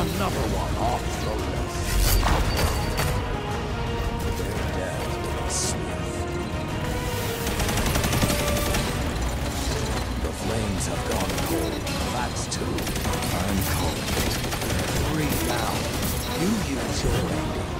Another one off the list. Their death was swift. The flames have gone cold. That's two. I'm calling it. Three now. You use your ending.